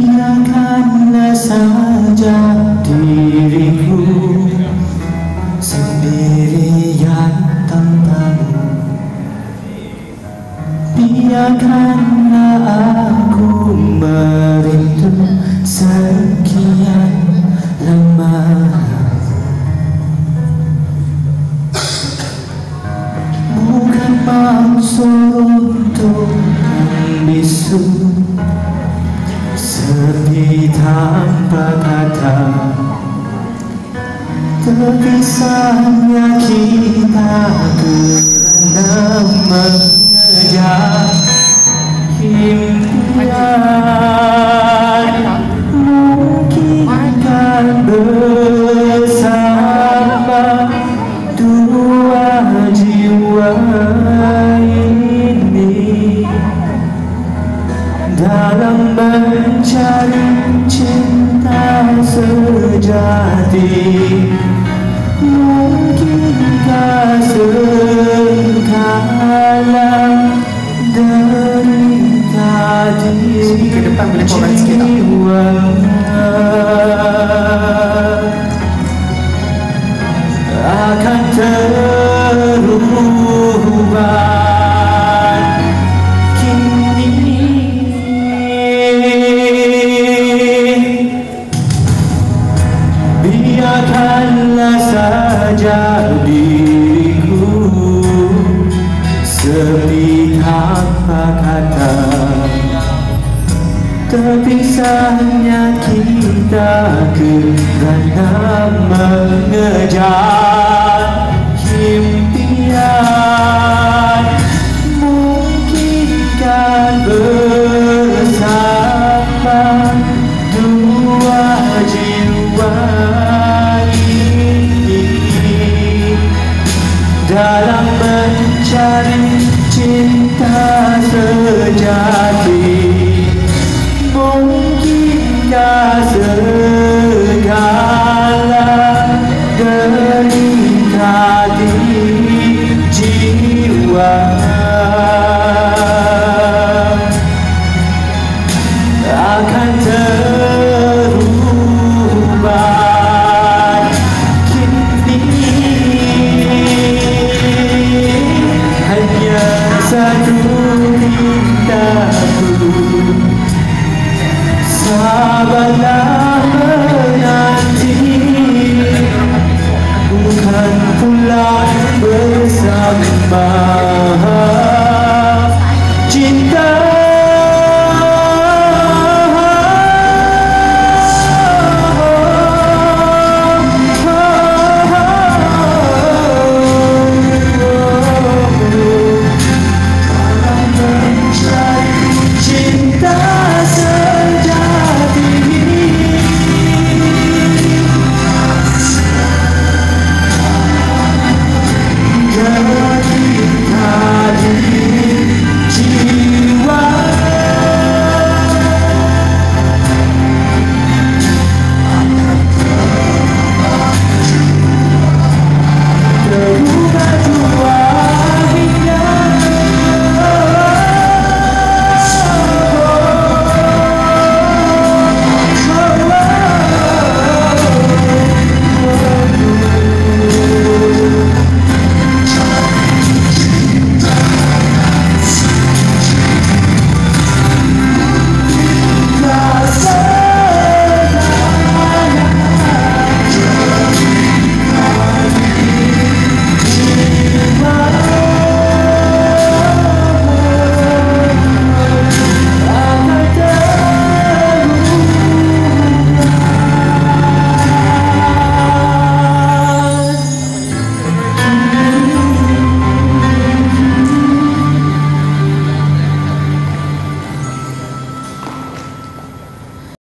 Biarkanlah saja diriku Sendirian tanpamu Biarkanlah aku merindu sekian lama. Bukan maksud untuk membisu Sepi tanpa kata Terpisahnya kita kerana mencari cinta sejati. Mungkinkah sekala derita di ke depan jiwa biarkanlah saja diriku sepi tanpa kata. Terpisahnya kita kerana mengejar sejarah